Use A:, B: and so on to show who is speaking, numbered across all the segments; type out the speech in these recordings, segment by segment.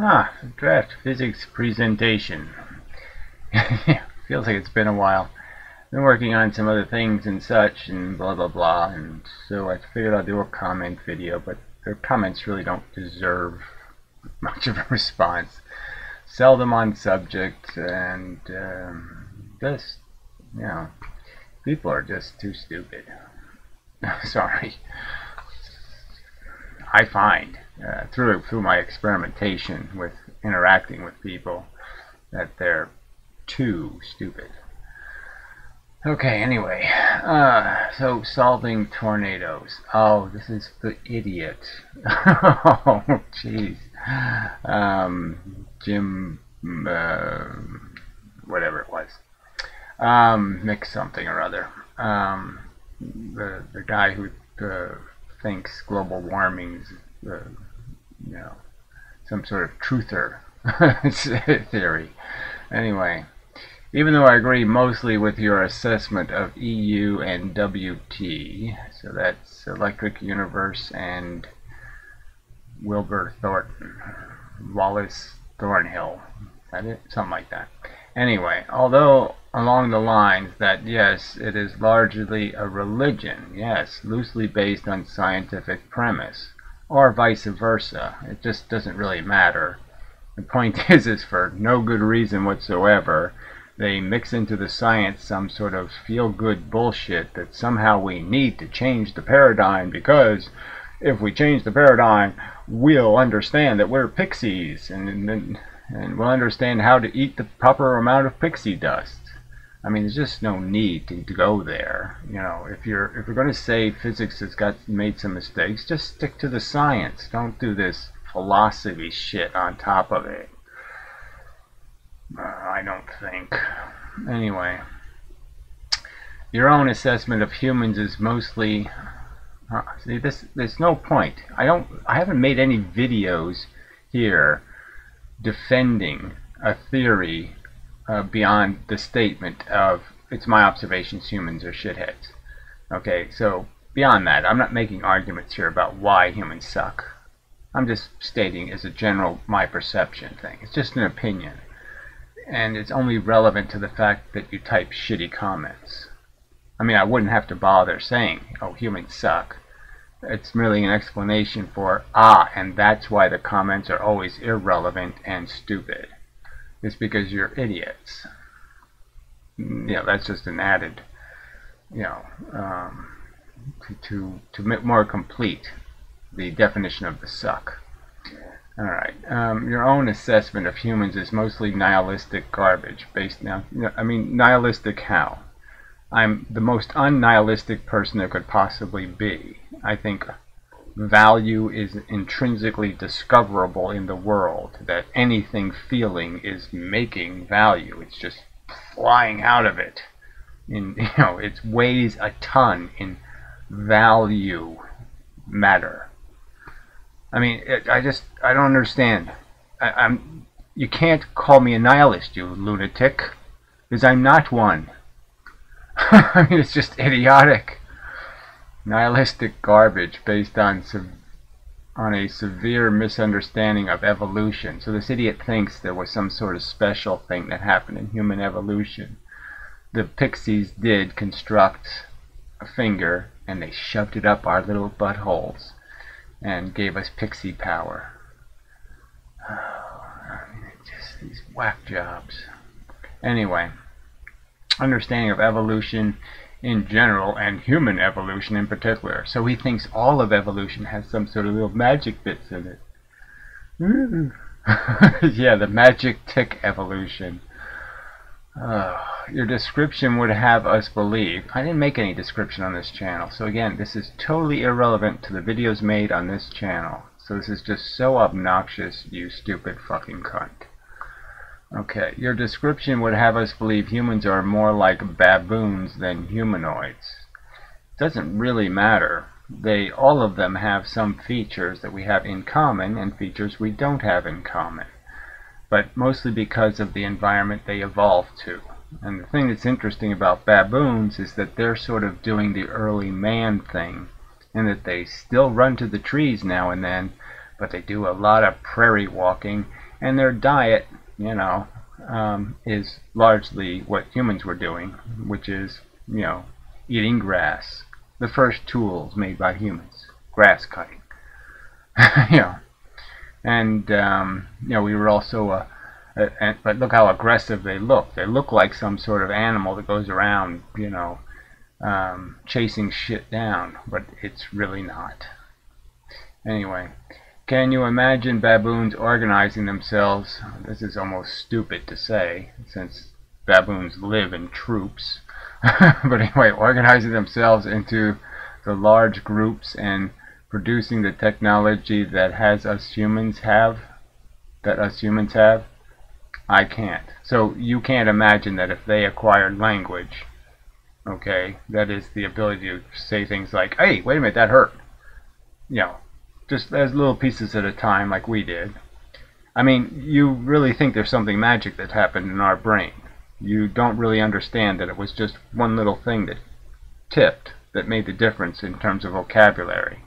A: Ah, draft physics presentation. Feels like it's been a while. Been working on some other things and such and blah blah blah and so I figured I'd do a comment video but their comments really don't deserve much of a response. Seldom on subject and um, just, you know, people are just too stupid. Sorry. I find uh, through through my experimentation with interacting with people that they're too stupid. Okay, anyway, uh, so solving tornadoes. Oh, this is the idiot. oh, jeez. Um, Jim, uh, whatever it was. Um, mix something or other. Um, the the guy who thinks global warming is, uh, you know, some sort of truther theory. Anyway, even though I agree mostly with your assessment of EU and WT, so that's Electric Universe and Wilbur Thornton, Wallace Thornhill, that it? Something like that. Anyway, although along the lines that yes, it is largely a religion, yes, loosely based on scientific premise, or vice versa. It just doesn't really matter. The point is, is for no good reason whatsoever, they mix into the science some sort of feel-good bullshit that somehow we need to change the paradigm because if we change the paradigm, we'll understand that we're pixies and, and, and we'll understand how to eat the proper amount of pixie dust. I mean, there's just no need to, to go there. You know, if you're if you're going to say physics has got made some mistakes, just stick to the science. Don't do this philosophy shit on top of it. Uh, I don't think. Anyway, your own assessment of humans is mostly. Uh, see, this there's no point. I don't. I haven't made any videos here defending a theory uh, beyond the statement of it's my observations humans are shitheads. Okay, so beyond that, I'm not making arguments here about why humans suck. I'm just stating as a general my perception thing. It's just an opinion. And it's only relevant to the fact that you type shitty comments. I mean, I wouldn't have to bother saying, oh, humans suck. It's merely an explanation for, ah, and that's why the comments are always irrelevant and stupid is because you're idiots. Know, that's just an added, you know, um, to, to, to make more complete the definition of the suck. Alright, um, your own assessment of humans is mostly nihilistic garbage based now, I mean, nihilistic how? I'm the most unnihilistic person there could possibly be. I think value is intrinsically discoverable in the world, that anything feeling is making value. It's just flying out of it. In you know, it weighs a ton in value matter. I mean, it, I just I don't understand. I, I'm you can't call me a nihilist, you lunatic, because I'm not one. I mean, it's just idiotic nihilistic garbage based on on a severe misunderstanding of evolution. So this idiot thinks there was some sort of special thing that happened in human evolution. The pixies did construct a finger and they shoved it up our little buttholes and gave us pixie power. Oh, I mean, just these whack jobs. Anyway, understanding of evolution in general and human evolution in particular. So he thinks all of evolution has some sort of little magic bits in it. yeah, the magic tick evolution. Uh, your description would have us believe. I didn't make any description on this channel. So again, this is totally irrelevant to the videos made on this channel. So this is just so obnoxious, you stupid fucking cunt. Okay, your description would have us believe humans are more like baboons than humanoids. Doesn't really matter. They all of them have some features that we have in common and features we don't have in common. But mostly because of the environment they evolved to. And the thing that's interesting about baboons is that they're sort of doing the early man thing, and that they still run to the trees now and then, but they do a lot of prairie walking and their diet, you know, um, is largely what humans were doing, which is, you know, eating grass. The first tools made by humans, grass cutting. you know, and um, you know we were also uh, uh, but look how aggressive they look. They look like some sort of animal that goes around, you know, um, chasing shit down, but it's really not. Anyway, can you imagine baboons organizing themselves? This is almost stupid to say, since baboons live in troops. but anyway, organizing themselves into the large groups and producing the technology that has us humans have, that us humans have, I can't. So you can't imagine that if they acquired language, okay, that is the ability to say things like, hey, wait a minute, that hurt. You know, just as little pieces at a time like we did. I mean, you really think there's something magic that happened in our brain. You don't really understand that it was just one little thing that tipped that made the difference in terms of vocabulary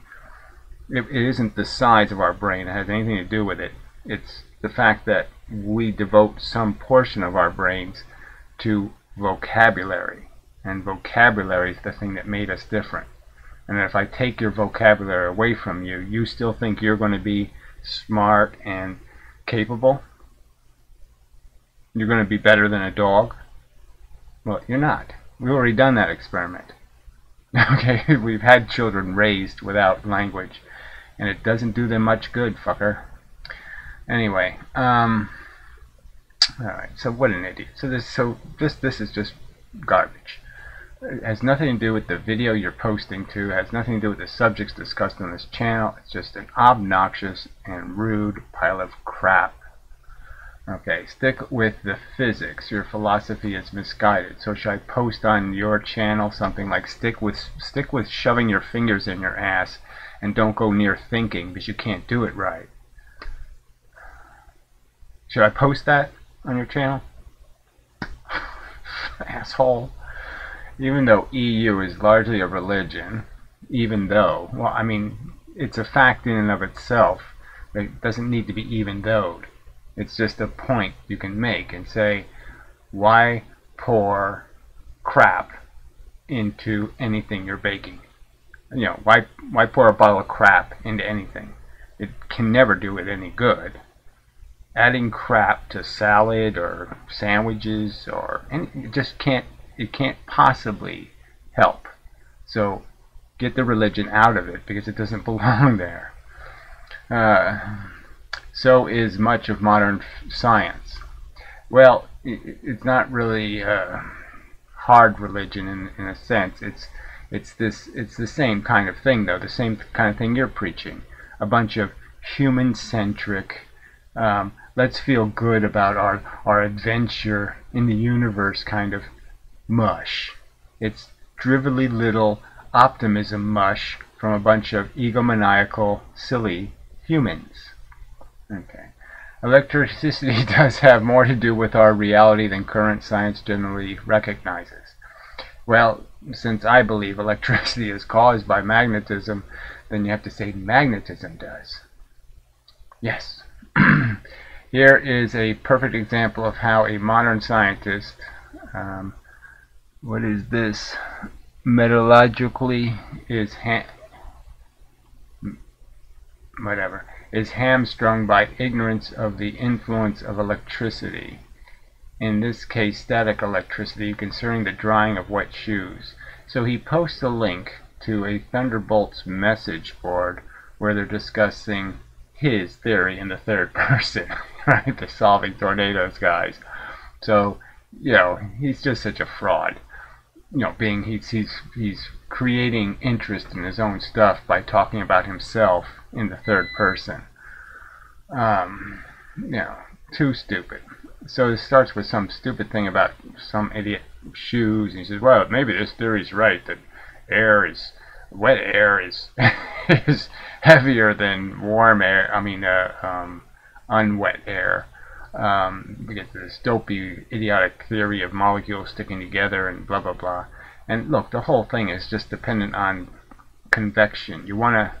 A: it, it isn't the size of our brain that has anything to do with it. It's the fact that we devote some portion of our brains to vocabulary. And vocabulary is the thing that made us different. And if I take your vocabulary away from you, you still think you're going to be smart and capable? You're going to be better than a dog? Well, you're not. We've already done that experiment. Okay, we've had children raised without language and it doesn't do them much good, fucker. Anyway, um, all right. So what an idiot. So this, so this, this is just garbage. It has nothing to do with the video you're posting to. It has nothing to do with the subjects discussed on this channel. It's just an obnoxious and rude pile of crap. Okay, stick with the physics. Your philosophy is misguided. So should I post on your channel something like stick with stick with shoving your fingers in your ass and don't go near thinking because you can't do it right. Should I post that on your channel? Asshole. Even though EU is largely a religion, even though, well, I mean, it's a fact in and of itself It doesn't need to be even though. It's just a point you can make and say, why pour crap into anything you're baking? you know, why why pour a bottle of crap into anything? It can never do it any good. Adding crap to salad or sandwiches or any, it just can't it can't possibly help. So get the religion out of it because it doesn't belong there. Uh, so is much of modern science. Well, it, it's not really uh, hard religion in, in a sense. It's it's this it's the same kind of thing though, the same kind of thing you're preaching. A bunch of human centric um, let's feel good about our our adventure in the universe kind of mush. It's drivelly little optimism mush from a bunch of egomaniacal, silly humans. Okay. Electricity does have more to do with our reality than current science generally recognizes. Well, since I believe electricity is caused by magnetism, then you have to say magnetism does. Yes. Here is a perfect example of how a modern scientist, um, what is this, metallurgically is whatever, is hamstrung by ignorance of the influence of electricity in this case static electricity, concerning the drying of wet shoes. So he posts a link to a Thunderbolts message board where they're discussing his theory in the third person, right? The solving tornadoes guys. So, you know, he's just such a fraud. You know, being he's he's he's creating interest in his own stuff by talking about himself in the third person. Um, you know, too stupid so it starts with some stupid thing about some idiot shoes, and he says, "Well, maybe this theory's right that air is wet air is is heavier than warm air. I mean, uh, um, unwet air." Um, we get this dopey, idiotic theory of molecules sticking together and blah blah blah. And look, the whole thing is just dependent on convection. You want to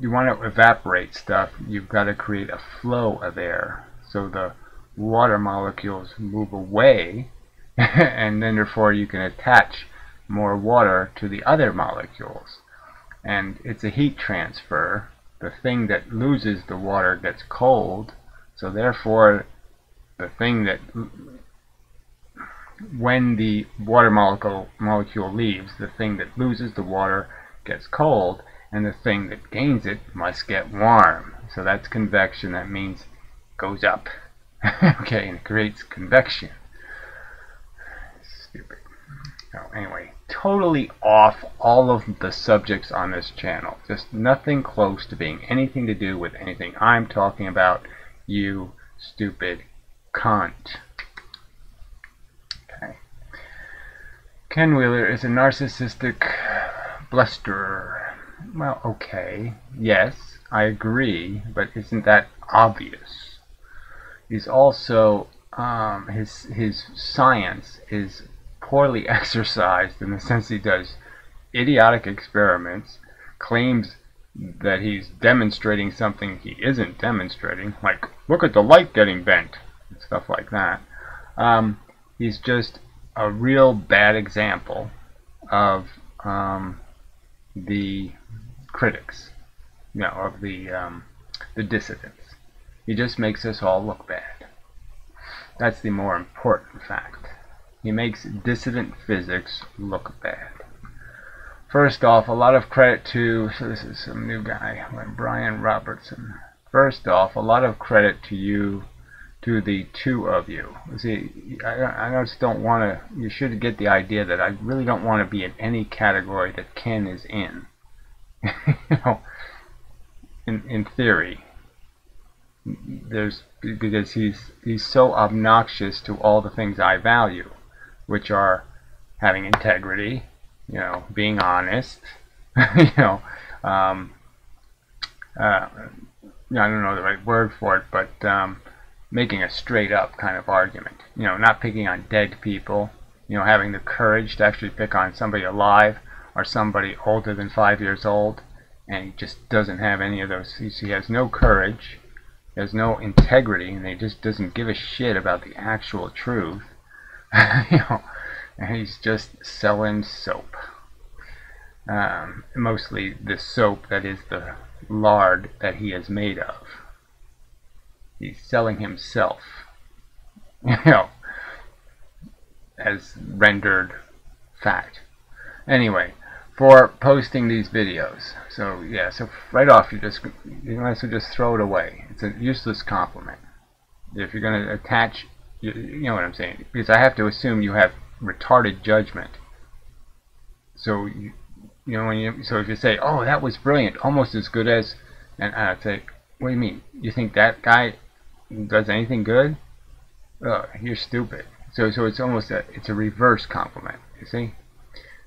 A: you want to evaporate stuff. You've got to create a flow of air so the water molecules move away and then therefore you can attach more water to the other molecules and it's a heat transfer the thing that loses the water gets cold so therefore the thing that when the water molecule molecule leaves the thing that loses the water gets cold and the thing that gains it must get warm. So that's convection. That means goes up. Okay and it creates convection. Stupid. So anyway totally off all of the subjects on this channel. Just nothing close to being anything to do with anything I'm talking about you stupid cunt okay. Ken Wheeler is a narcissistic blusterer. Well okay. Yes I agree but isn't that obvious? He's also um, his his science is poorly exercised in the sense he does idiotic experiments, claims that he's demonstrating something he isn't demonstrating, like look at the light getting bent, stuff like that. Um, he's just a real bad example of um, the critics, you know, of the um, the dissidents. He just makes us all look bad. That's the more important fact. He makes dissident physics look bad. First off, a lot of credit to, so this is some new guy, Brian Robertson. First off, a lot of credit to you, to the two of you. See, I, I just don't want to, you should get the idea that I really don't want to be in any category that Ken is in. you know, in, in theory there's because he's he's so obnoxious to all the things I value, which are having integrity, you know, being honest, you know, um, uh, I don't know the right word for it, but um, making a straight up kind of argument, you know, not picking on dead people, you know, having the courage to actually pick on somebody alive or somebody older than five years old, and he just doesn't have any of those. He has no courage has no integrity and he just doesn't give a shit about the actual truth. you know, and he's just selling soap. Um, mostly the soap that is the lard that he is made of. He's selling himself, you know, as rendered fact. Anyway, for posting these videos. So yeah, so right off you just you might as well just throw it away. It's a useless compliment. If you're going to attach, you, you know what I'm saying, because I have to assume you have retarded judgment. So you, you know when you so if you say, oh that was brilliant, almost as good as, and I'd say, what do you mean? You think that guy does anything good? Oh, you're stupid. So so it's almost a it's a reverse compliment. You see?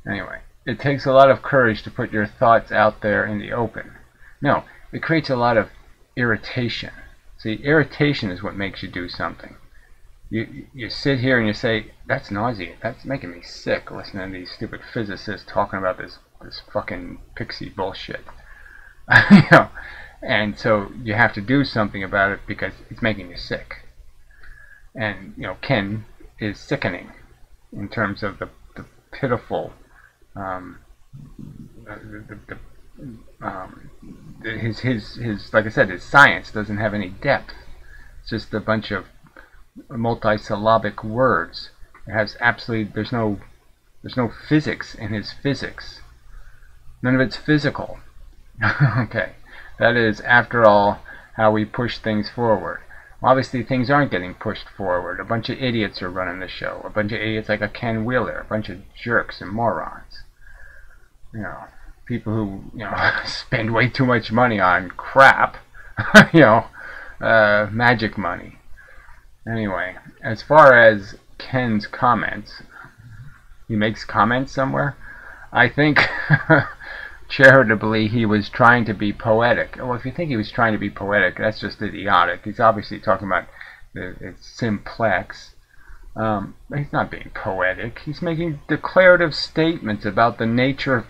A: Anyway. It takes a lot of courage to put your thoughts out there in the open. No, it creates a lot of irritation. See, irritation is what makes you do something. You you sit here and you say, that's nauseating. That's making me sick listening to these stupid physicists talking about this this fucking pixie bullshit. you know, and so you have to do something about it because it's making you sick. And you know, Ken is sickening in terms of the, the pitiful um, the, the, um, his his his like I said, his science doesn't have any depth. It's just a bunch of multisyllabic words. It has absolutely there's no there's no physics in his physics. None of it's physical. okay, that is after all how we push things forward. Obviously, things aren't getting pushed forward. A bunch of idiots are running the show. A bunch of idiots like a Ken Wheeler. A bunch of jerks and morons. You know, people who, you know, spend way too much money on crap. you know, uh, magic money. Anyway, as far as Ken's comments, he makes comments somewhere. I think charitably he was trying to be poetic. Well, if you think he was trying to be poetic, that's just idiotic. He's obviously talking about it's simplex. Um, he's not being poetic. He's making declarative statements about the nature of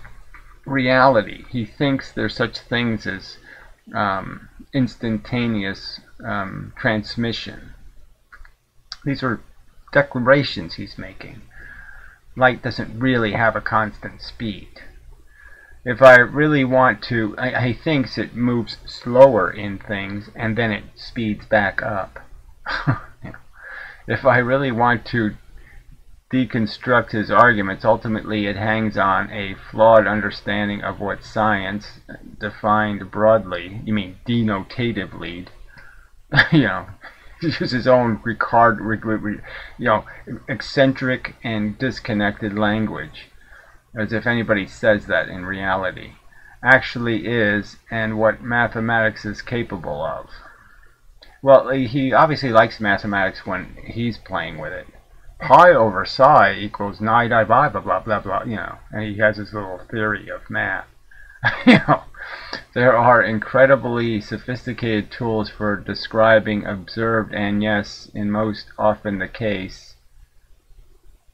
A: reality. He thinks there's such things as um, instantaneous um, transmission. These are declarations he's making. Light doesn't really have a constant speed. If I really want to, I, he thinks it moves slower in things and then it speeds back up. if I really want to deconstruct his arguments, ultimately it hangs on a flawed understanding of what science, defined broadly, you mean denotatively, you know, use his own regard, you know, eccentric and disconnected language, as if anybody says that in reality, actually is and what mathematics is capable of. Well, he obviously likes mathematics when he's playing with it. Pi over psi equals 9 blah blah blah blah blah, you know, and he has his little theory of math. you know, there are incredibly sophisticated tools for describing observed and yes, in most often the case,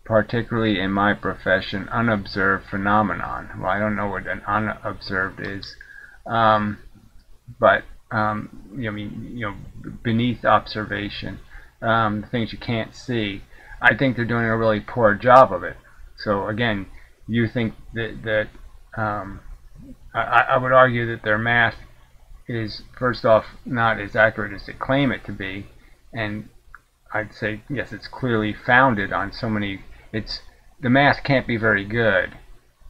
A: particularly in my profession, unobserved phenomenon. Well, I don't know what an unobserved is, um, but um, you know, I mean, you know, beneath observation, um, things you can't see. I think they're doing a really poor job of it. So again, you think that that um, I, I would argue that their math is first off not as accurate as they claim it to be, and I'd say yes, it's clearly founded on so many. It's the math can't be very good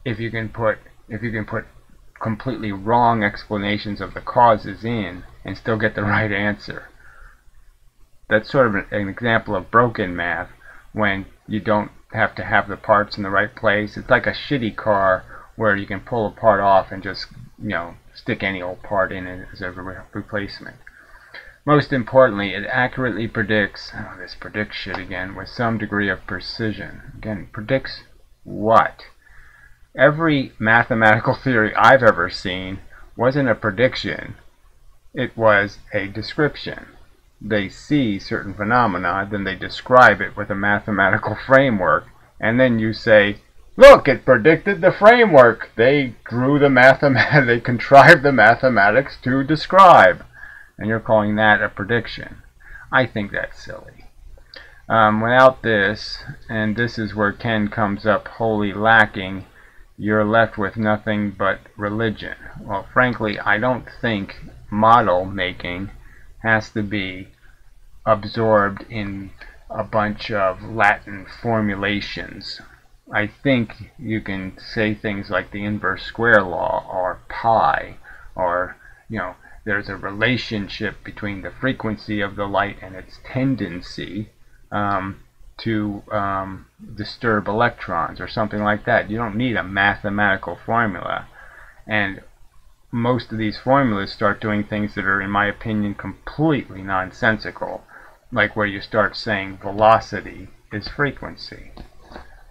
A: if you can put if you can put completely wrong explanations of the causes in and still get the right answer. That's sort of an, an example of broken math when you don't have to have the parts in the right place. It's like a shitty car where you can pull a part off and just you know stick any old part in it as a re replacement. Most importantly, it accurately predicts, oh, this predicts shit again, with some degree of precision. Again, predicts what? Every mathematical theory I've ever seen wasn't a prediction, it was a description. They see certain phenomena, then they describe it with a mathematical framework, and then you say, Look, it predicted the framework. They drew the mathematics, they contrived the mathematics to describe. And you're calling that a prediction. I think that's silly. Um, without this, and this is where Ken comes up wholly lacking, you're left with nothing but religion. Well, frankly, I don't think model making has to be absorbed in a bunch of Latin formulations. I think you can say things like the inverse square law or pi or you know there's a relationship between the frequency of the light and its tendency um, to um, disturb electrons or something like that. You don't need a mathematical formula. And most of these formulas start doing things that are, in my opinion, completely nonsensical. Like where you start saying velocity is frequency.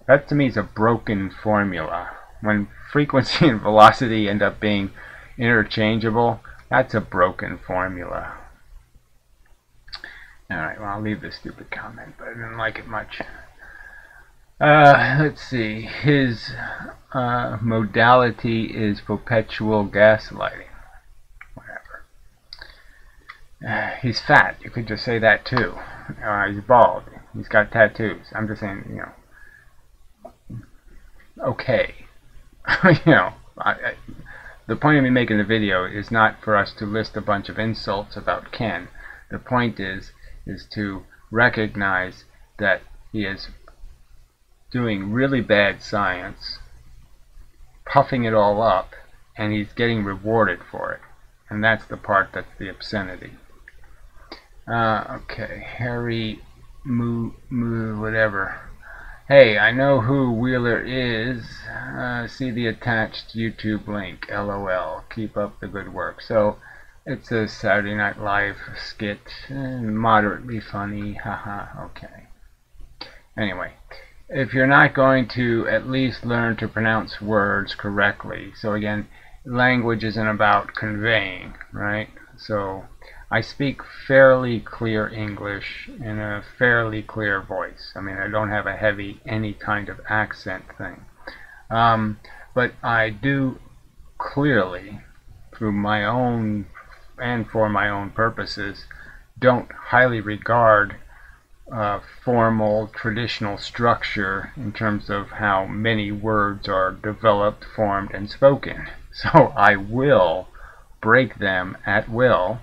A: That to me is a broken formula. When frequency and velocity end up being interchangeable, that's a broken formula. Alright, well I'll leave this stupid comment, but I didn't like it much. Uh, let's see. His uh, modality is perpetual gaslighting. Whatever. Uh, he's fat. You could just say that too. Uh, he's bald. He's got tattoos. I'm just saying, you know, okay. you know, I, I, the point of me making the video is not for us to list a bunch of insults about Ken. The point is, is to recognize that he is doing really bad science, puffing it all up, and he's getting rewarded for it. And that's the part that's the obscenity. Uh, okay, Harry Moo Moo whatever. Hey, I know who Wheeler is. Uh, see the attached YouTube link. LOL. Keep up the good work. So, it's a Saturday Night Live skit. Eh, moderately funny. Haha. okay. Anyway, if you're not going to at least learn to pronounce words correctly. So again, language isn't about conveying, right? So I speak fairly clear English in a fairly clear voice. I mean, I don't have a heavy any kind of accent thing. Um, but I do clearly, through my own and for my own purposes, don't highly regard uh, formal traditional structure in terms of how many words are developed, formed, and spoken. So I will break them at will.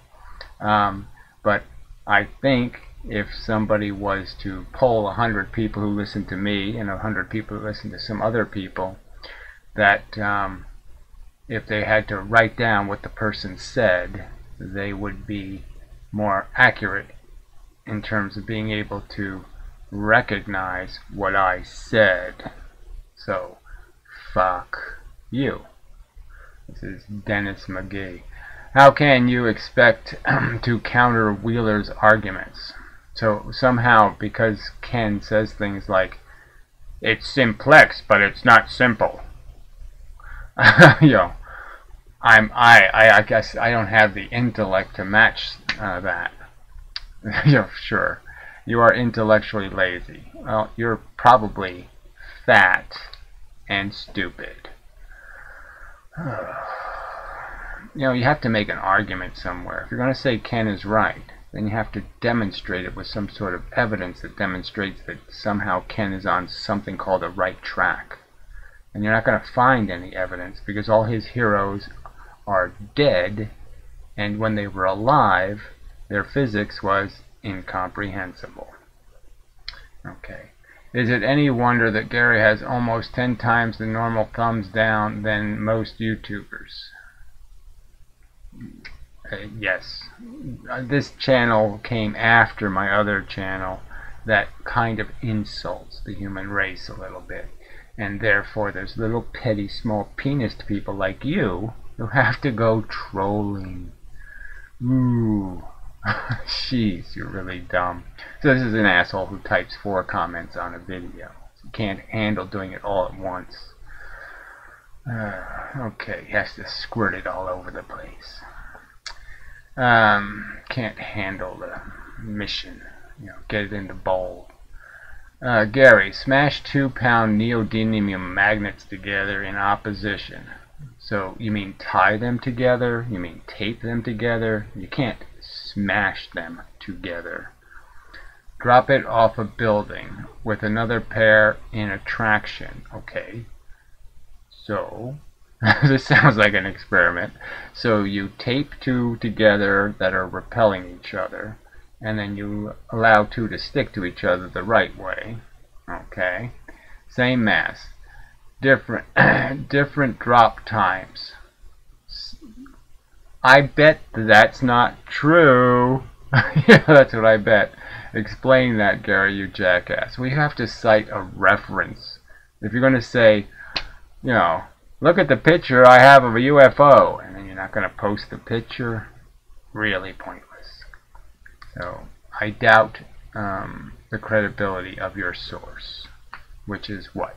A: Um, but I think if somebody was to poll hundred people who listen to me and hundred people who listen to some other people, that um, if they had to write down what the person said, they would be more accurate in terms of being able to recognize what I said. So, fuck you. This is Dennis McGee. How can you expect to counter Wheeler's arguments? So somehow, because Ken says things like, it's simplex, but it's not simple. you know, I'm I, I I guess I don't have the intellect to match uh, that. yeah, sure. You are intellectually lazy. Well, you're probably fat and stupid. you know, you have to make an argument somewhere. If you're going to say Ken is right, then you have to demonstrate it with some sort of evidence that demonstrates that somehow Ken is on something called a right track. And you're not going to find any evidence because all his heroes are dead, and when they were alive, their physics was incomprehensible. Okay. Is it any wonder that Gary has almost 10 times the normal thumbs down than most YouTubers? Uh, yes. Uh, this channel came after my other channel that kind of insults the human race a little bit. And therefore there's little petty small penis people like you who have to go trolling. Ooh. Jeez, you're really dumb. So this is an asshole who types four comments on a video. Can't handle doing it all at once. Uh, okay, he has to squirt it all over the place. Um, can't handle the mission. You know, get it in the bowl. Uh, Gary, smash two pound neodymium magnets together in opposition. So you mean tie them together? You mean tape them together? You can't smash them together. Drop it off a building with another pair in attraction. Okay. So, this sounds like an experiment. So you tape two together that are repelling each other, and then you allow two to stick to each other the right way. Okay. Same mass. Different, different drop times. I bet that's not true. yeah, that's what I bet. Explain that, Gary, you jackass. We have to cite a reference. If you're going to say, you know, look at the picture I have of a UFO, and then you're not going to post the picture, really pointless. So, I doubt um, the credibility of your source, which is what?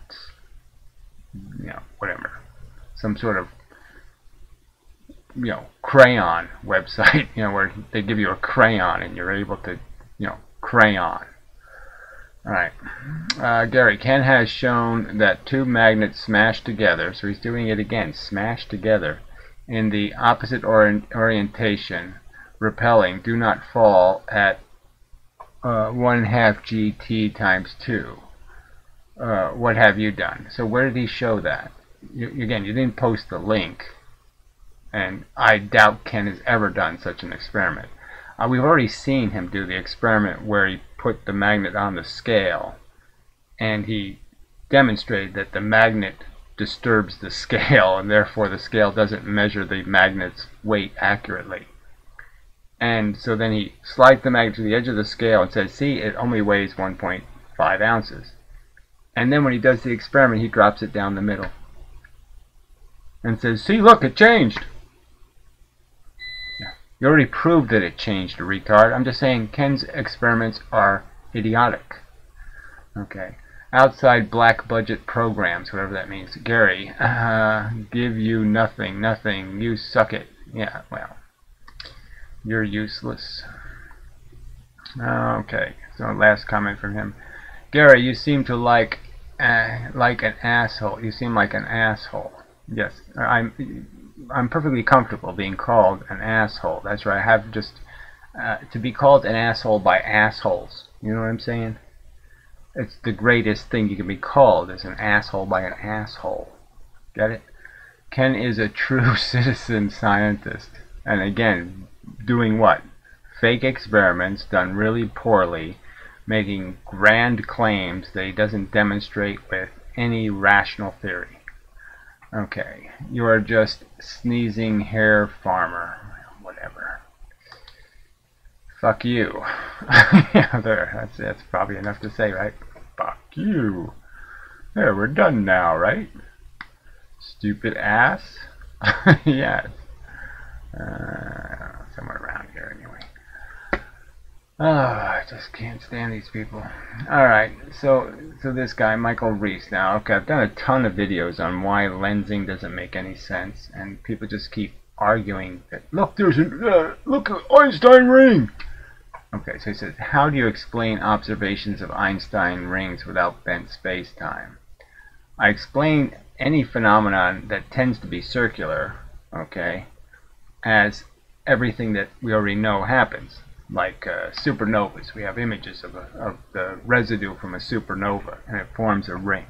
A: You know, whatever. Some sort of you know crayon website you know where they give you a crayon and you're able to you know crayon alright. Uh, Gary Ken has shown that two magnets smash together so he's doing it again. Smash together in the opposite orientation repelling do not fall at uh, 1 half GT times 2 uh, what have you done? So where did he show that? You, again you didn't post the link and I doubt Ken has ever done such an experiment. Uh, we've already seen him do the experiment where he put the magnet on the scale and he demonstrated that the magnet disturbs the scale and therefore the scale doesn't measure the magnet's weight accurately. And so then he slides the magnet to the edge of the scale and says, see, it only weighs 1.5 ounces. And then when he does the experiment, he drops it down the middle and says, see, look, it changed. You already proved that it changed, retard. I'm just saying Ken's experiments are idiotic. Okay. Outside black budget programs, whatever that means. Gary, uh, give you nothing, nothing. You suck it. Yeah, well, you're useless. Okay, so last comment from him. Gary, you seem to like uh, like an asshole. You seem like an asshole. Yes, I'm I'm perfectly comfortable being called an asshole. That's right. I have just uh, to be called an asshole by assholes. You know what I'm saying? It's the greatest thing you can be called is an asshole by an asshole. Get it? Ken is a true citizen scientist. And again, doing what? Fake experiments done really poorly, making grand claims that he doesn't demonstrate with any rational theory. Okay, you are just sneezing hair farmer. Whatever. Fuck you. yeah, there. That's that's probably enough to say, right? Fuck you. There, we're done now, right? Stupid ass. yes. Uh, somewhere around here, anyway. Oh, I just can't stand these people. Alright, so so this guy, Michael Reese. Now, okay, I've done a ton of videos on why lensing doesn't make any sense, and people just keep arguing that, look, there's a, uh, look, Einstein ring! Okay, so he says, how do you explain observations of Einstein rings without bent space-time? I explain any phenomenon that tends to be circular, okay, as everything that we already know happens like uh, supernovas. We have images of, a, of the residue from a supernova, and it forms a ring.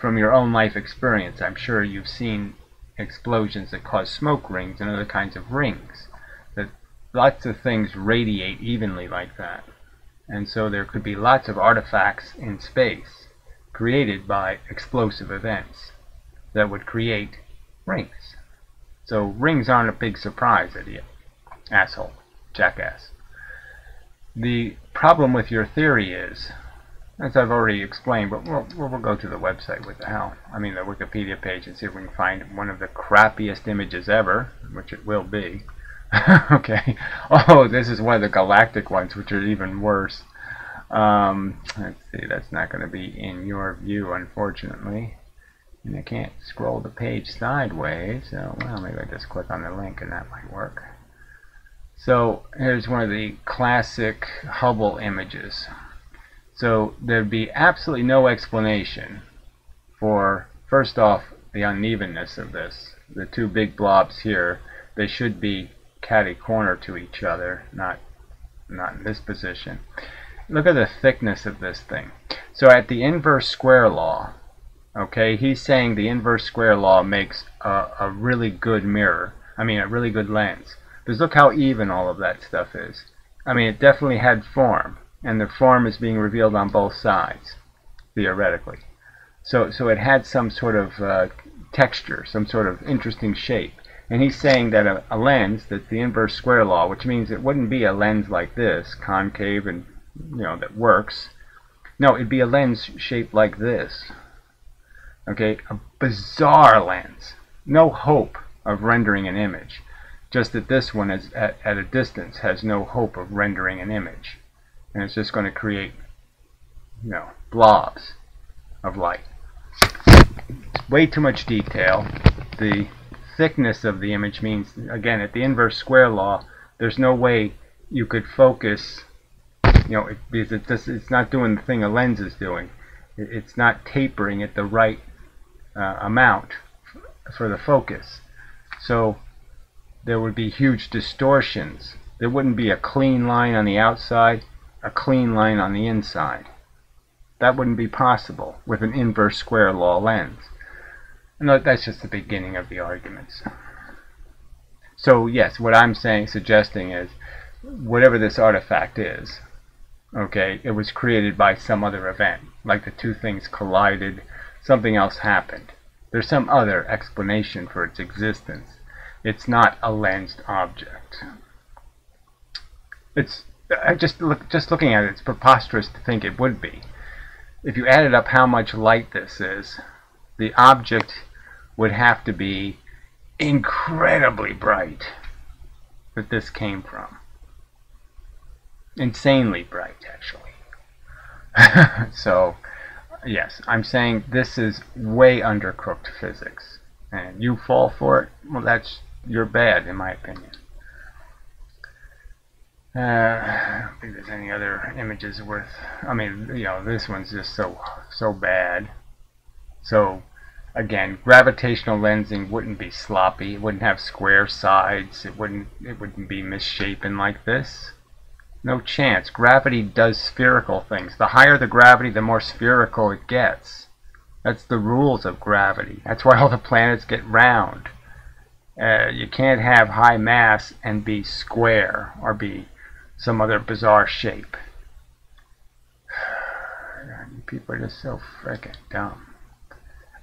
A: From your own life experience, I'm sure you've seen explosions that cause smoke rings and other kinds of rings. That lots of things radiate evenly like that. And so there could be lots of artifacts in space created by explosive events that would create rings. So rings aren't a big surprise, idiot. Asshole jackass. The problem with your theory is, as I've already explained, but we'll, we'll go to the website with the hell. I mean the Wikipedia page and see if we can find one of the crappiest images ever, which it will be. okay. Oh, this is one of the galactic ones, which are even worse. Um, let's see, that's not going to be in your view, unfortunately. And I can't scroll the page sideways, so, well, maybe I just click on the link and that might work. So here's one of the classic Hubble images. So there'd be absolutely no explanation for, first off, the unevenness of this. The two big blobs here, they should be catty corner to each other, not, not in this position. Look at the thickness of this thing. So at the inverse square law, okay, he's saying the inverse square law makes a, a really good mirror. I mean, a really good lens. Because look how even all of that stuff is. I mean, it definitely had form, and the form is being revealed on both sides, theoretically. So, so it had some sort of uh, texture, some sort of interesting shape. And he's saying that a, a lens, that's the inverse square law, which means it wouldn't be a lens like this, concave and, you know, that works. No, it'd be a lens shaped like this. Okay, a bizarre lens. No hope of rendering an image just that this one is at, at a distance has no hope of rendering an image. And it's just going to create you know blobs of light. It's way too much detail. The thickness of the image means again at the inverse square law there's no way you could focus you know it, because it just, it's not doing the thing a lens is doing. It, it's not tapering at the right uh, amount for the focus. So there would be huge distortions. There wouldn't be a clean line on the outside, a clean line on the inside. That wouldn't be possible with an inverse square law lens. And that's just the beginning of the arguments. So yes, what I'm saying, suggesting is, whatever this artifact is, okay, it was created by some other event, like the two things collided, something else happened. There's some other explanation for its existence it's not a lensed object. It's just look just looking at it, it's preposterous to think it would be. If you added up how much light this is, the object would have to be incredibly bright that this came from. Insanely bright, actually. so, yes, I'm saying this is way undercooked physics. And you fall for it, well, that's you're bad, in my opinion. Uh, I don't think there's any other images worth. I mean, you know, this one's just so so bad. So again, gravitational lensing wouldn't be sloppy. It wouldn't have square sides. It wouldn't it wouldn't be misshapen like this. No chance. Gravity does spherical things. The higher the gravity, the more spherical it gets. That's the rules of gravity. That's why all the planets get round. Uh, you can't have high mass and be square or be some other bizarre shape. People are just so freaking dumb.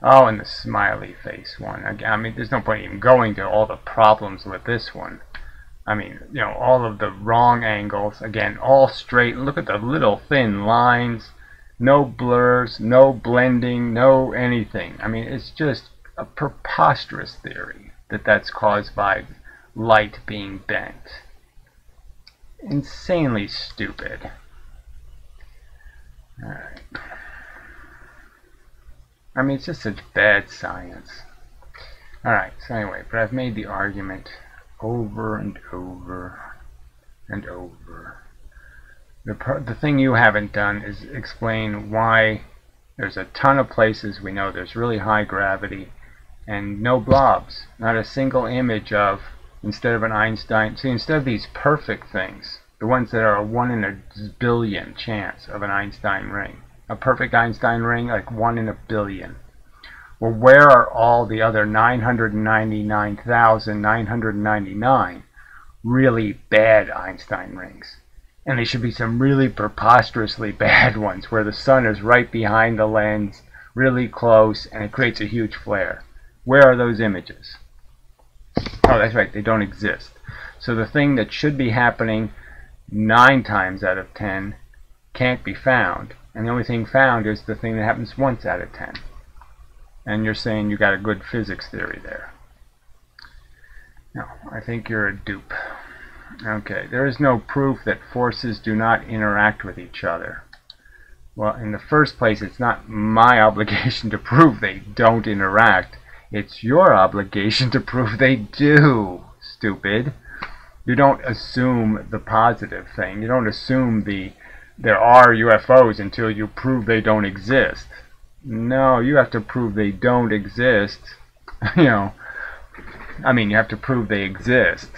A: Oh, and the smiley face one. I mean, there's no point even going to all the problems with this one. I mean, you know, all of the wrong angles. Again, all straight. Look at the little thin lines. No blurs, no blending, no anything. I mean, it's just a preposterous theory that that's caused by light being bent. Insanely stupid. Alright. I mean, it's just such bad science. Alright, so anyway, but I've made the argument over and over and over. The, the thing you haven't done is explain why there's a ton of places we know there's really high gravity and no blobs. Not a single image of, instead of an Einstein, see, instead of these perfect things, the ones that are a one in a billion chance of an Einstein ring, a perfect Einstein ring, like one in a billion. Well, where are all the other 999,999 really bad Einstein rings? And they should be some really preposterously bad ones where the sun is right behind the lens, really close, and it creates a huge flare. Where are those images? Oh, that's right, they don't exist. So the thing that should be happening 9 times out of 10 can't be found and the only thing found is the thing that happens once out of 10. And you're saying you got a good physics theory there. No, I think you're a dupe. Okay, there is no proof that forces do not interact with each other. Well, in the first place, it's not my obligation to prove they don't interact. It's your obligation to prove they do, stupid. You don't assume the positive thing. You don't assume the there are UFOs until you prove they don't exist. No, you have to prove they don't exist. you know, I mean, you have to prove they exist.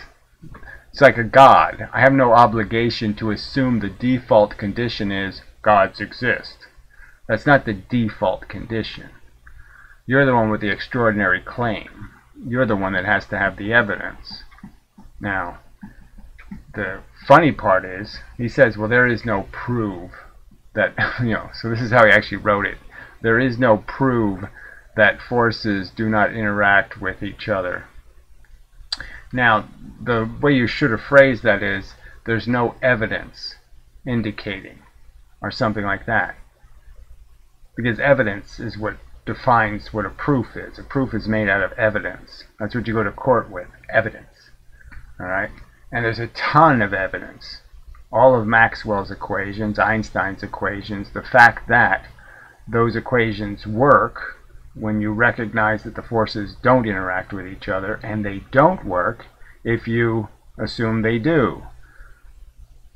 A: It's like a God. I have no obligation to assume the default condition is gods exist. That's not the default condition. You're the one with the extraordinary claim. You're the one that has to have the evidence. Now, the funny part is, he says, well, there is no proof that, you know, so this is how he actually wrote it. There is no proof that forces do not interact with each other. Now, the way you should have phrased that is, there's no evidence indicating, or something like that. Because evidence is what defines what a proof is. A proof is made out of evidence. That's what you go to court with, evidence. Alright? And there's a ton of evidence. All of Maxwell's equations, Einstein's equations, the fact that those equations work when you recognize that the forces don't interact with each other, and they don't work if you assume they do.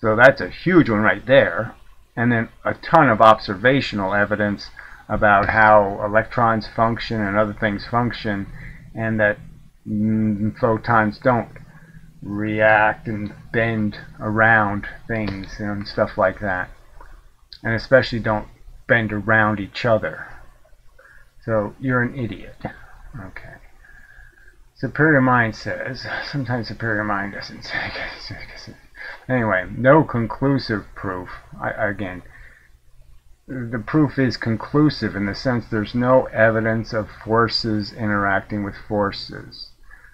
A: So that's a huge one right there. And then a ton of observational evidence about how electrons function and other things function, and that mm, photons don't react and bend around things and stuff like that. And especially don't bend around each other. So you're an idiot. Okay. Superior mind says, sometimes superior mind doesn't say. anyway, no conclusive proof. I, again, the proof is conclusive in the sense there's no evidence of forces interacting with forces.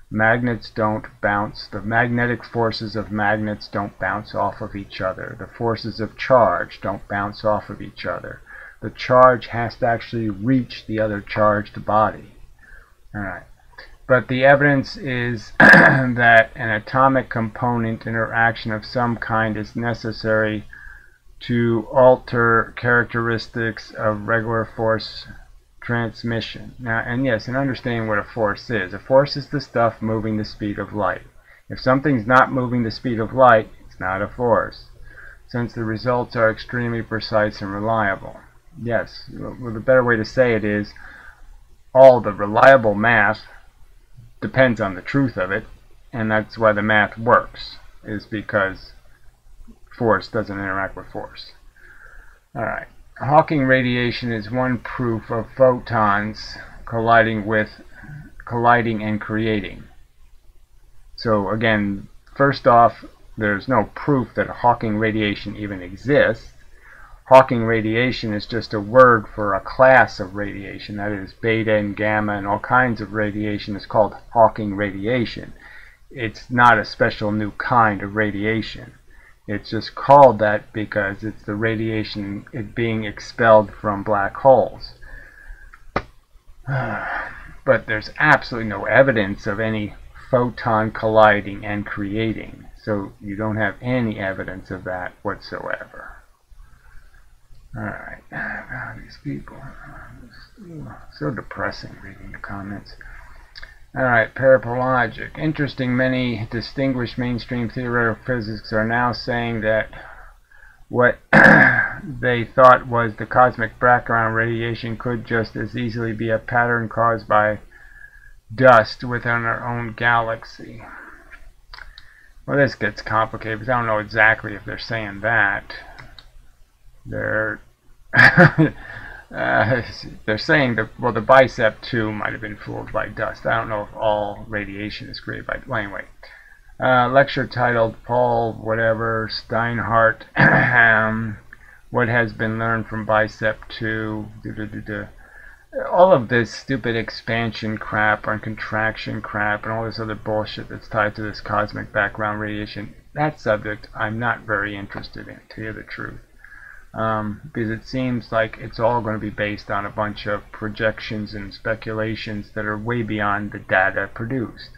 A: Magnets don't bounce. The magnetic forces of magnets don't bounce off of each other. The forces of charge don't bounce off of each other. The charge has to actually reach the other charged body. Alright. But the evidence is that an atomic component interaction of some kind is necessary to alter characteristics of regular force transmission. Now, and yes, and understanding what a force is. A force is the stuff moving the speed of light. If something's not moving the speed of light, it's not a force, since the results are extremely precise and reliable. Yes, well, the better way to say it is, all the reliable math depends on the truth of it, and that's why the math works, is because force doesn't interact with force. Alright, Hawking radiation is one proof of photons colliding with colliding and creating. So again, first off, there's no proof that Hawking radiation even exists. Hawking radiation is just a word for a class of radiation, that is beta and gamma and all kinds of radiation is called Hawking radiation. It's not a special new kind of radiation. It's just called that because it's the radiation it being expelled from black holes. but there's absolutely no evidence of any photon colliding and creating. So you don't have any evidence of that whatsoever. Alright, these people. So depressing reading the comments. Alright, paraplegic. Interesting, many distinguished mainstream theoretical physicists are now saying that what they thought was the cosmic background radiation could just as easily be a pattern caused by dust within our own galaxy. Well, this gets complicated because I don't know exactly if they're saying that. They're uh, they're saying that well the BICEP2 might have been fooled by dust. I don't know if all radiation is created by well, anyway. Uh, lecture titled Paul whatever Steinhardt what has been learned from bicep 2 all of this stupid expansion crap and contraction crap and all this other bullshit that's tied to this cosmic background radiation that subject I'm not very interested in to hear the truth um, because it seems like it's all going to be based on a bunch of projections and speculations that are way beyond the data produced.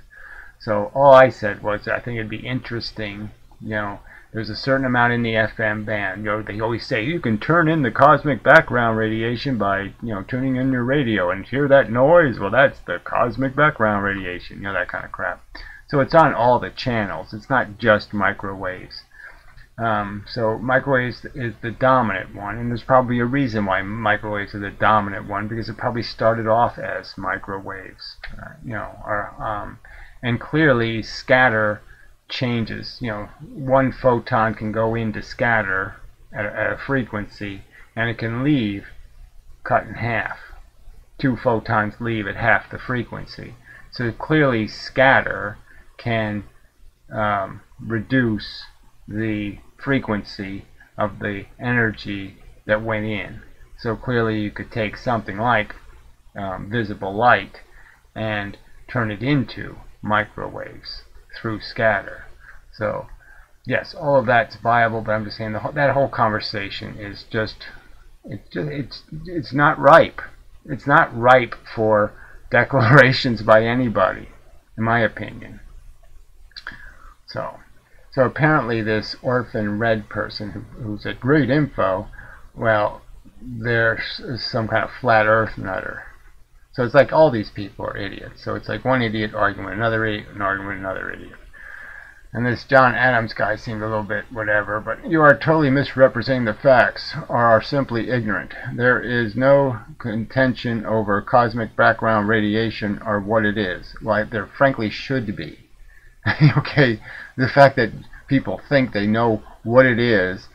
A: So all I said was I think it'd be interesting, you know, there's a certain amount in the FM band. You know, they always say you can turn in the cosmic background radiation by, you know, tuning in your radio and hear that noise. Well, that's the cosmic background radiation, you know, that kind of crap. So it's on all the channels. It's not just microwaves. Um, so microwaves is the dominant one, and there's probably a reason why microwaves are the dominant one because it probably started off as microwaves, uh, you know, or, um, and clearly scatter changes. You know, one photon can go into scatter at a, at a frequency, and it can leave cut in half. Two photons leave at half the frequency. So clearly scatter can um, reduce the frequency of the energy that went in. So clearly you could take something like um, visible light and turn it into microwaves through scatter. So yes, all of that's viable, but I'm just saying that whole conversation is just just, it's it's not ripe. It's not ripe for declarations by anybody, in my opinion. So. So apparently this orphan red person who, who's at great info, well, there's some kind of flat earth nutter. So it's like all these people are idiots. So it's like one idiot arguing with another idiot and arguing with another idiot. And this John Adams guy seemed a little bit whatever, but you are totally misrepresenting the facts or are simply ignorant. There is no contention over cosmic background radiation or what it is. Why, there frankly should be. okay, the fact that people think they know what it is,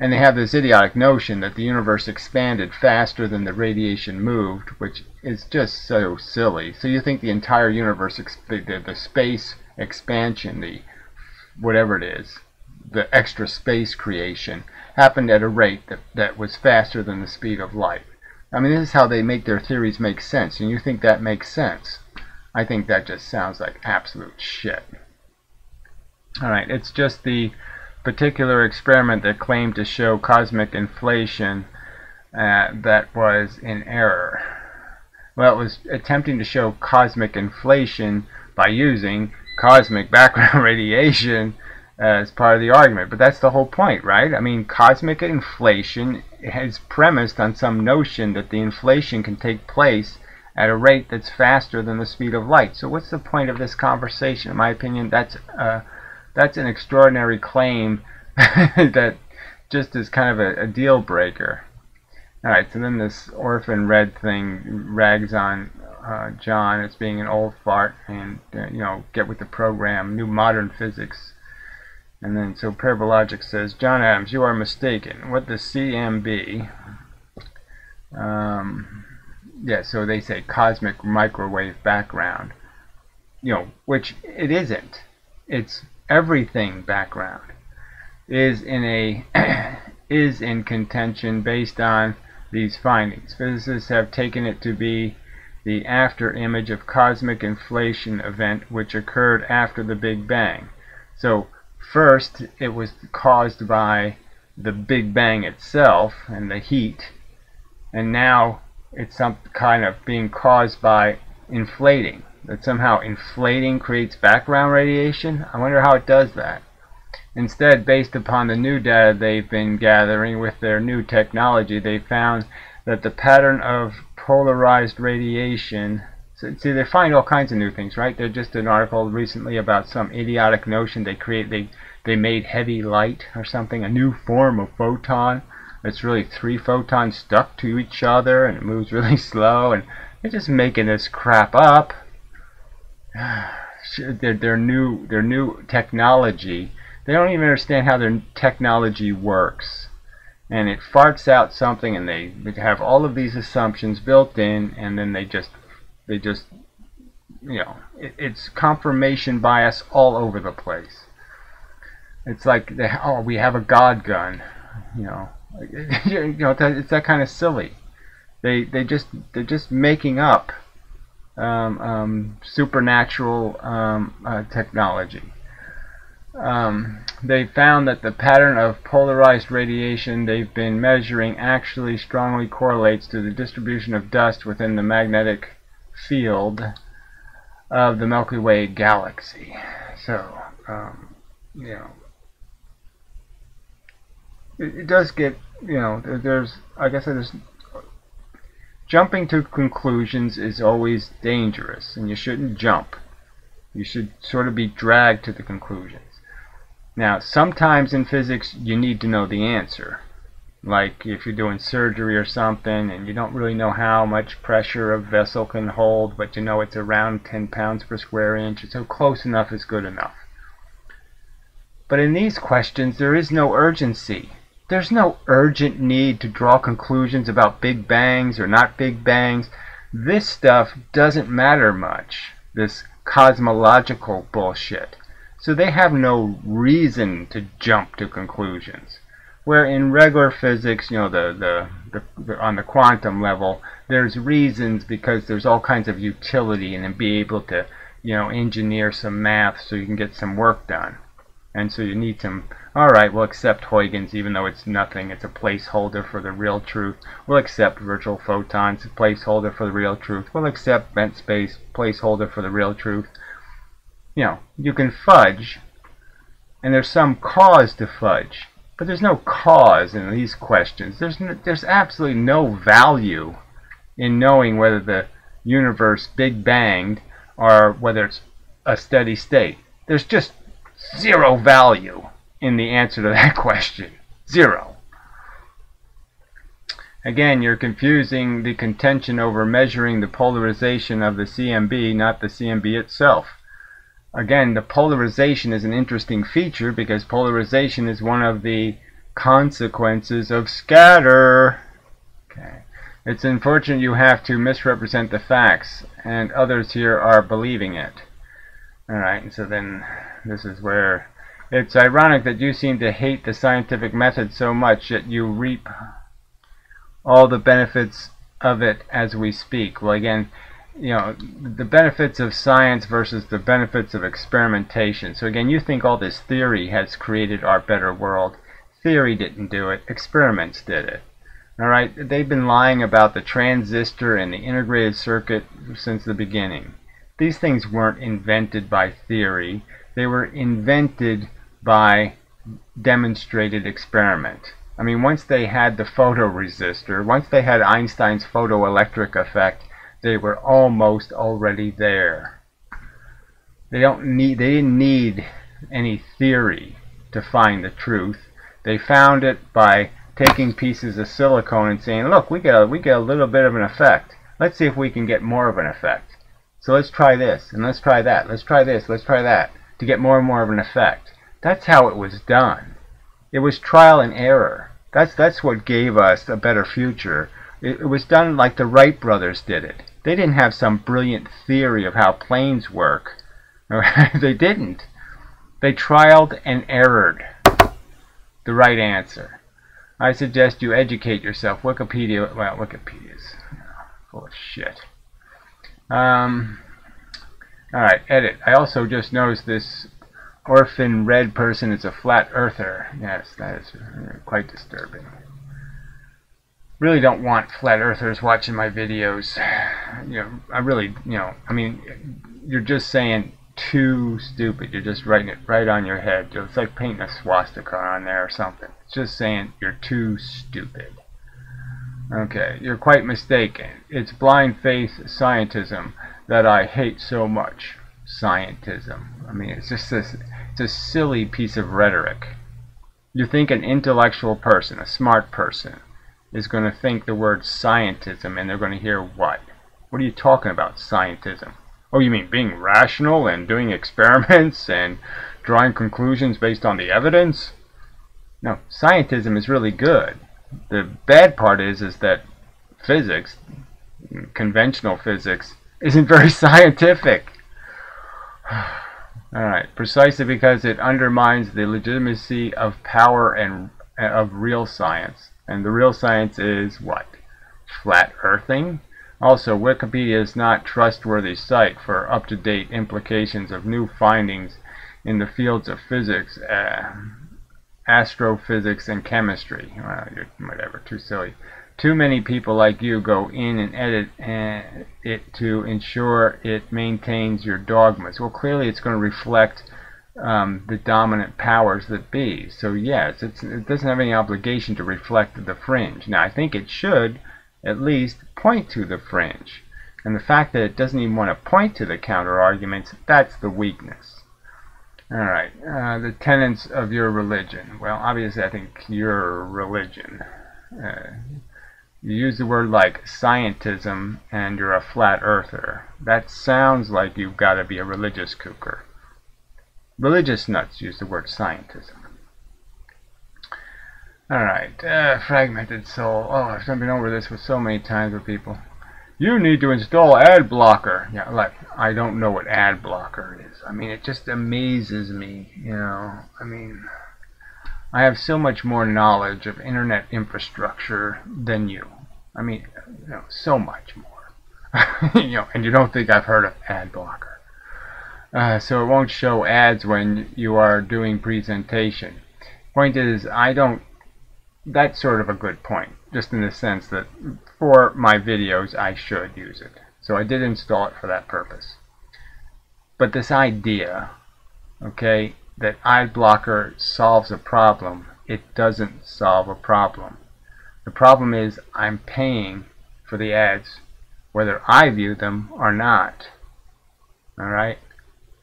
A: and they have this idiotic notion that the universe expanded faster than the radiation moved, which is just so silly. So you think the entire universe, the, the space expansion, the whatever it is, the extra space creation, happened at a rate that, that was faster than the speed of light. I mean, this is how they make their theories make sense, and you think that makes sense. I think that just sounds like absolute shit. Alright, it's just the particular experiment that claimed to show cosmic inflation uh, that was in error. Well, it was attempting to show cosmic inflation by using cosmic background radiation as part of the argument. But that's the whole point, right? I mean, cosmic inflation is premised on some notion that the inflation can take place at a rate that's faster than the speed of light. So what's the point of this conversation? In my opinion, that's uh, that's an extraordinary claim that just is kind of a, a deal breaker. Alright, so then this orphan red thing rags on uh, John as being an old fart and uh, you know get with the program, new modern physics. And then so Parabologic says, John Adams, you are mistaken. What the CMB? Um, yeah, so they say cosmic microwave background. You know, which it isn't. It's everything background is in a is in contention based on these findings. Physicists have taken it to be the after image of cosmic inflation event which occurred after the Big Bang. So first it was caused by the Big Bang itself and the heat and now it's some kind of being caused by inflating. That somehow inflating creates background radiation? I wonder how it does that. Instead, based upon the new data they've been gathering with their new technology, they found that the pattern of polarized radiation see they find all kinds of new things right there's just an article recently about some idiotic notion they create they they made heavy light or something a new form of photon it's really three photons stuck to each other and it moves really slow and they're just making this crap up their, their new their new technology. They don't even understand how their technology works. And it farts out something and they have all of these assumptions built in and then they just they just you know it, it's confirmation bias all over the place. It's like they, oh we have a god gun you know. You know it's that kind of silly. They they just they're just making up um, um, supernatural um, uh, technology um, they found that the pattern of polarized radiation they've been measuring actually strongly correlates to the distribution of dust within the magnetic field of the Milky Way galaxy. So, um, you know, it, it, does get, you know, there, there's, I guess there's, jumping to conclusions is always dangerous, and you shouldn't jump. You should sort of be dragged to the conclusions. Now, sometimes in physics you need to know the answer. Like if you're doing surgery or something and you don't really know how much pressure a vessel can hold, but you know it's around 10 pounds per square inch, so close enough is good enough. But in these questions, there is no urgency. There's no urgent need to draw conclusions about big bangs or not big bangs. This stuff doesn't matter much, this cosmological bullshit. So they have no reason to jump to conclusions. Where in regular physics, you know, the, the, the, on the quantum level, there's reasons because there's all kinds of utility and be able to, you know, engineer some math so you can get some work done. And so you need some, alright, we'll accept Huygens even though it's nothing, it's a placeholder for the real truth. We'll accept virtual photons, a placeholder for the real truth. We'll accept bent space, placeholder for the real truth you know, you can fudge, and there's some cause to fudge, but there's no cause in these questions. There's there's absolutely no value in knowing whether the universe big banged or whether it's a steady state. There's just zero value in the answer to that question. Zero. Again, you're confusing the contention over measuring the polarization of the CMB, not the CMB itself. Again, the polarization is an interesting feature because polarization is one of the consequences of scatter. Okay. It's unfortunate you have to misrepresent the facts, and others here are believing it. Alright, so then this is where it's ironic that you seem to hate the scientific method so much that you reap all the benefits of it as we speak. Well, again, you know the benefits of science versus the benefits of experimentation. So again, you think all this theory has created our better world. Theory didn't do it. Experiments did it. All right, they've been lying about the transistor and the integrated circuit since the beginning. These things weren't invented by theory. They were invented by demonstrated experiment. I mean, once they had the photoresistor, once they had Einstein's photoelectric effect, they were almost already there. They don't need they didn't need any theory to find the truth. They found it by taking pieces of silicone and saying, "Look, we get a, we get a little bit of an effect. Let's see if we can get more of an effect. So let's try this, and let's try that, let's try this, let's try that, to get more and more of an effect. That's how it was done. It was trial and error. That's, that's what gave us a better future. It, it was done like the Wright brothers did it. They didn't have some brilliant theory of how planes work. they didn't. They trialed and errored the right answer. I suggest you educate yourself. Wikipedia, well, Wikipedia's full of shit. Um, Alright, edit. I also just noticed this orphan red person is a flat earther. Yes, that is quite disturbing. Really don't want flat earthers watching my videos. You know, I really, you know, I mean, you're just saying too stupid. You're just writing it right on your head. It's like painting a swastika on there or something. It's just saying you're too stupid. Okay, you're quite mistaken. It's blind faith scientism that I hate so much. Scientism. I mean, it's just this, a silly piece of rhetoric. You think an intellectual person, a smart person, is going to think the word scientism and they're going to hear what? What are you talking about, scientism? Oh, you mean being rational and doing experiments and drawing conclusions based on the evidence? No, scientism is really good. The bad part is is that physics, conventional physics, isn't very scientific. Alright, precisely because it undermines the legitimacy of power and of real science. And the real science is what? Flat earthing? Also, Wikipedia is not a trustworthy site for up-to-date implications of new findings in the fields of physics, uh, astrophysics and chemistry. Well, whatever, too silly. Too many people like you go in and edit uh, it to ensure it maintains your dogmas. Well, clearly it's going to reflect um, the dominant powers that be. So yes, it doesn't have any obligation to reflect the fringe. Now, I think it should at least point to the fringe. And the fact that it doesn't even want to point to the counter arguments, that's the weakness. Alright, uh, the tenets of your religion. Well, obviously, I think your religion. Uh, you use the word like scientism and you're a flat earther. That sounds like you've got to be a religious kooker. Religious nuts use the word scientism. Alright, uh, fragmented soul. Oh, I've been over this with so many times with people. You need to install ad blocker. Yeah, like, I don't know what ad blocker is. I mean, it just amazes me, you know. I mean, I have so much more knowledge of internet infrastructure than you. I mean, you know, so much more. you know, and you don't think I've heard of ad blocker. Uh, so it won't show ads when you are doing presentation. Point is, I don't. That's sort of a good point, just in the sense that for my videos I should use it. So I did install it for that purpose. But this idea, okay, that ad blocker solves a problem, it doesn't solve a problem. The problem is I'm paying for the ads whether I view them or not. Alright?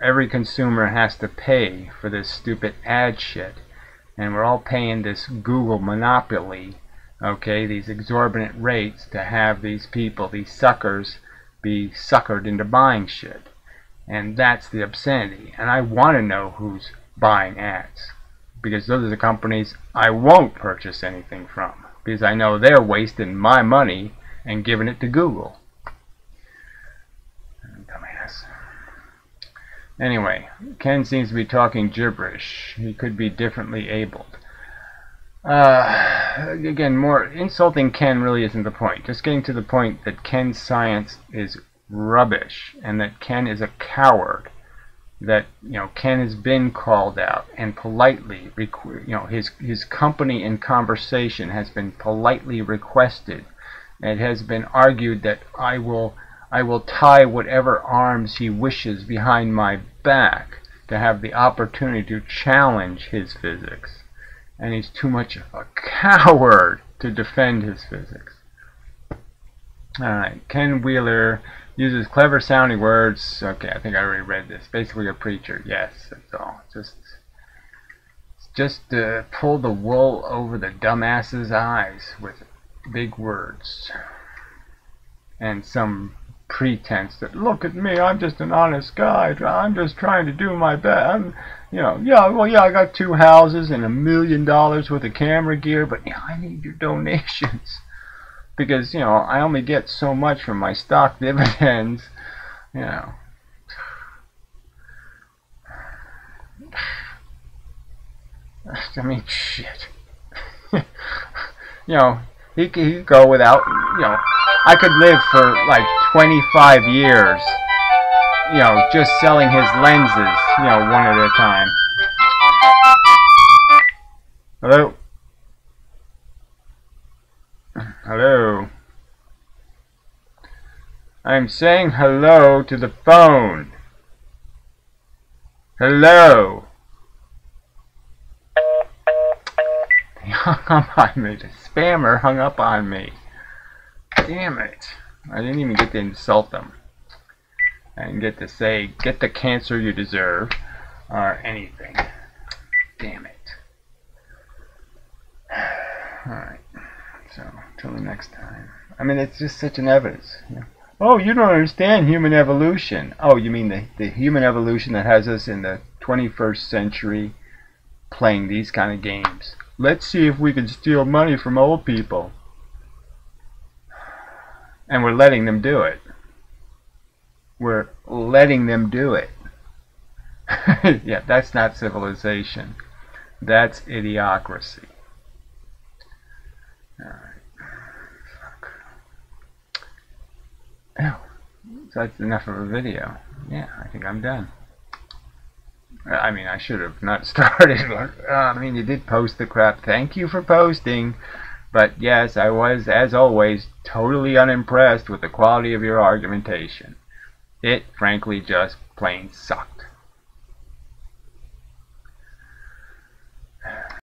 A: Every consumer has to pay for this stupid ad shit. And we're all paying this Google monopoly, okay, these exorbitant rates to have these people, these suckers, be suckered into buying shit. And that's the obscenity. And I want to know who's buying ads. Because those are the companies I won't purchase anything from. Because I know they're wasting my money and giving it to Google. Dumbass. Anyway, Ken seems to be talking gibberish. He could be differently abled. Uh, again, more insulting Ken really isn't the point. Just getting to the point that Ken's science is rubbish and that Ken is a coward. That you know Ken has been called out and politely, you know, his his company in conversation has been politely requested. It has been argued that I will I will tie whatever arms he wishes behind my back to have the opportunity to challenge his physics. And he's too much of a coward to defend his physics. Alright, Ken Wheeler uses clever sounding words. Okay, I think I already read this. Basically a preacher. Yes, that's all. Just just uh, pull the wool over the dumbass's eyes with big words. and some pretense that look at me, I'm just an honest guy. I'm just trying to do my best. I'm, you know, yeah, well, yeah, I got two houses and a million dollars worth of camera gear, but yeah, I need your donations because you know I only get so much from my stock dividends. You know. I mean, shit. you know, he could, go without, you know, I could live for like 25 years, you know, just selling his lenses, you know, one at a time. Hello? Hello? I'm saying hello to the phone. Hello? He hung up on me. The spammer hung up on me. Damn it. I didn't even get to insult them. I didn't get to say, get the cancer you deserve, or anything. Damn it. Alright. So, till the next time. I mean, it's just such an evidence. You know? Oh, you don't understand human evolution. Oh, you mean the, the human evolution that has us in the 21st century playing these kind of games. Let's see if we can steal money from old people. And we're letting them do it. We're letting them do it. yeah, that's not civilization. That's idiocracy. Alright. Oh, so that's enough of a video. Yeah, I think I'm done. I mean, I should have not started. But, uh, I mean, you did post the crap. Thank you for posting. But yes, I was, as always, totally unimpressed with the quality of your argumentation. It, frankly, just plain sucked.